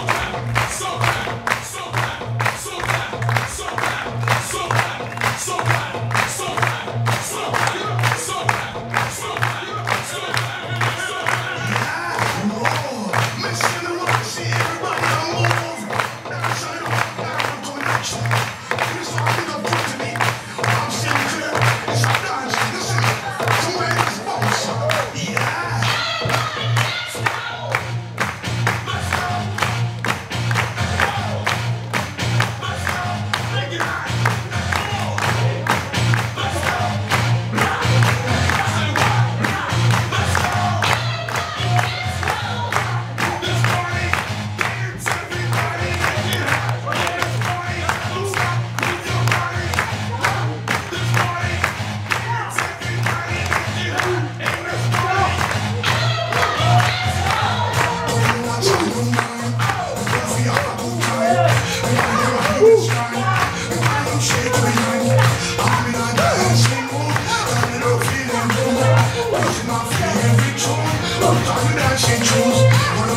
Sobra! Sobra!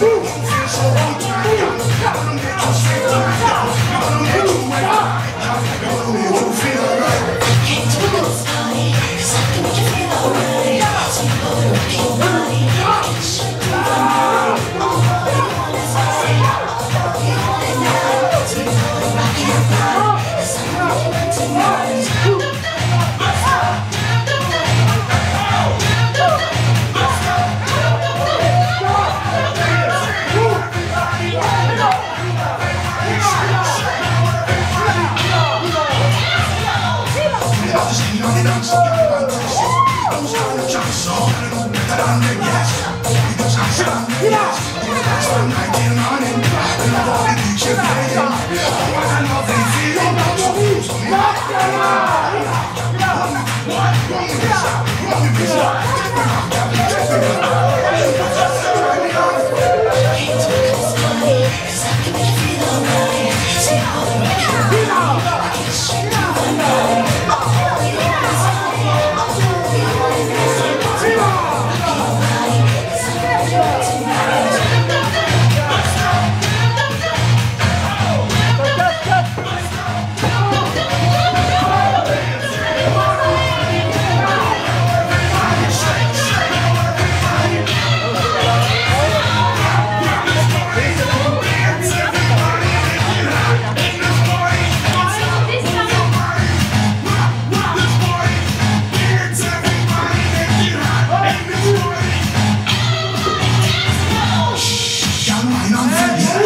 Woo! Yeah.